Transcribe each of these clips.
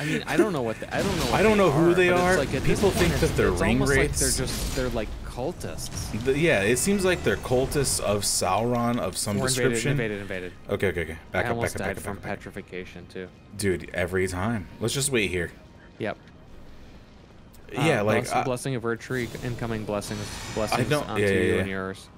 I mean, I don't know what the, I don't know. What I don't know who are, they are. Like, People think that they're ring wraiths. Like they're just they're like cultists. The- yeah, it seems like they're cultists of Sauron of some Or description. invaded, invaded, invaded. Okay, okay, okay. Back I up, almost back up, died back up, from back up, back petrification too. Dude, every time. Let's just wait here. Yep. yeah, Uh, like bless- I, blessing of Erdtree, incoming blessings, blessings don't- onto yeah, yeah, you yeah. and yours.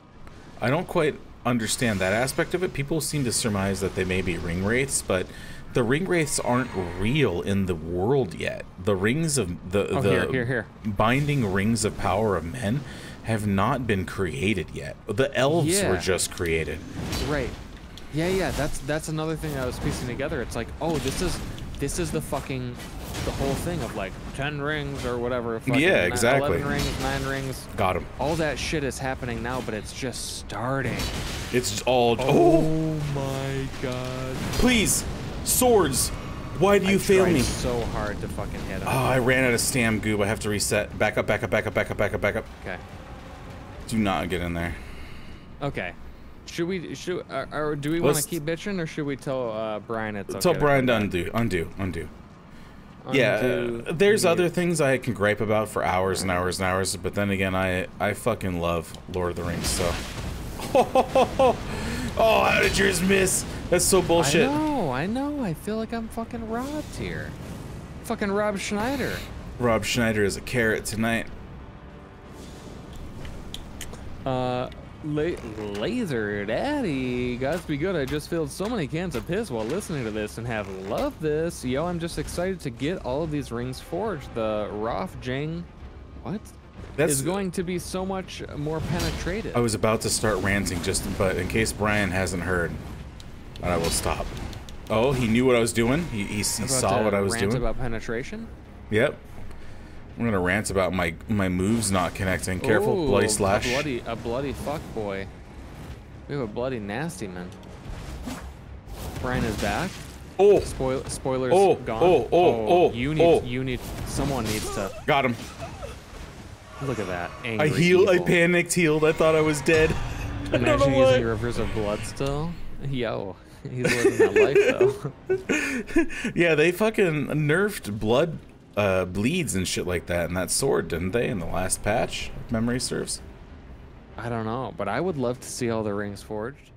I don't quite understand that aspect of it. People seem to surmise that they may be ring wraiths, but the ring wraiths aren't real in the world yet. The rings of the Oh, the here, here, here. binding rings of power of men have not been created yet. The elves Yeah. were just created. Right. Yeah, yeah. That's that's another thing I was piecing together. It's like, oh, this is this is the fucking the whole thing of like ten rings or whatever. Yeah, exactly. Eleven rings, nine rings. Got him. All that shit is happening now, but it's just starting. It's all. Oh, oh my god! please, swords. Why do you I fail tried me? so hard to fucking hit him. Oh, I ran out of stam goob. I have to reset. Back up, back up, back up, back up, back up, back up. Okay. Do not get in there. Okay. Should we should or, or do we want to keep bitching or should we tell uh, Brian it's okay? Tell Brian to back? undo, undo, undo. Yeah, uh, there's other things I can gripe about for hours and hours and hours, but then again, I I fucking love Lord of the Rings, so. oh, how did yours miss? That's so bullshit. I know, I know. I feel like I'm fucking robbed here. Fucking Rob Schneider. Rob Schneider is a carrot tonight. Uh, la- Laser Daddy, Gods be good. I just filled so many cans of piss while listening to this and have loved this. Yo, I'm just excited to get all of these rings forged. The Roth Jing, what? That's is going to be so much more penetrative. I was about to start ranting, just but in case Brian hasn't heard, I will stop. Oh, he knew what I was doing. He, he, he saw what I was rant doing. about penetration. Yep. I'm gonna rant about my my moves not connecting. Careful, Ooh, bloody slash. A bloody, a bloody fuck boy. We have a bloody nasty man. Brian is back. Oh, Spoil, spoilers Oh, gone. oh, oh, oh, oh. You need, oh. you need. Someone needs to got him. look at that. Angry I healed. I panicked, healed. I thought I was dead. I Imagine why. using rivers of blood still. Yo, he's living that life though. Yeah, they fucking nerfed blood uh, bleeds and shit like that in that sword, didn't they? In the last patch, if memory serves. I don't know, but I would love to see all the rings forged.